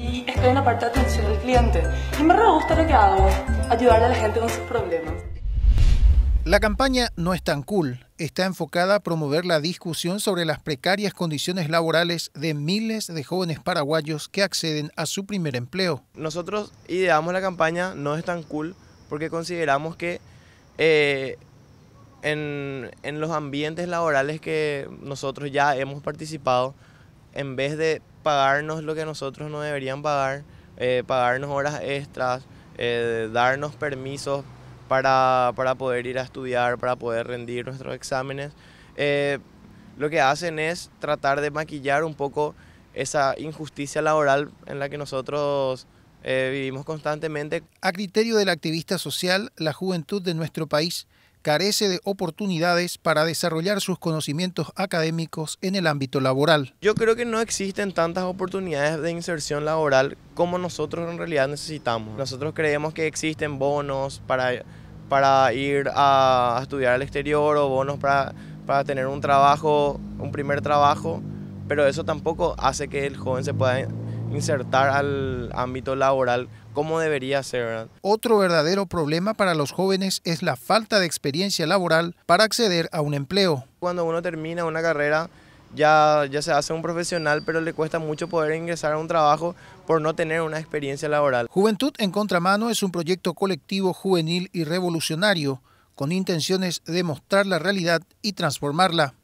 Y estoy en la parte de atención al cliente. Y me re gusta lo que hago, ayudar a la gente con sus problemas. La campaña No es tan cool está enfocada a promover la discusión sobre las precarias condiciones laborales de miles de jóvenes paraguayos que acceden a su primer empleo. Nosotros ideamos la campaña No es tan cool porque consideramos que eh, en, en los ambientes laborales que nosotros ya hemos participado, en vez de pagarnos lo que nosotros no deberían pagar, eh, pagarnos horas extras, eh, darnos permisos para, para, poder ir a estudiar, para poder rendir nuestros exámenes, eh, lo que hacen es tratar de maquillar un poco esa injusticia laboral en la que nosotros vivimos constantemente. A criterio del activista social, la juventud de nuestro país carece de oportunidades para desarrollar sus conocimientos académicos en el ámbito laboral. Yo creo que no existen tantas oportunidades de inserción laboral como nosotros en realidad necesitamos. Nosotros creemos que existen bonos para, para ir a estudiar al exterior o bonos para, para tener un trabajo, un primer trabajo, pero eso tampoco hace que el joven se pueda insertar al ámbito laboral como debería ser. Otro verdadero problema para los jóvenes es la falta de experiencia laboral para acceder a un empleo. Cuando uno termina una carrera ya, ya se hace un profesional, pero le cuesta mucho poder ingresar a un trabajo por no tener una experiencia laboral. Juventud en Contramano es un proyecto colectivo juvenil y revolucionario con intenciones de mostrar la realidad y transformarla.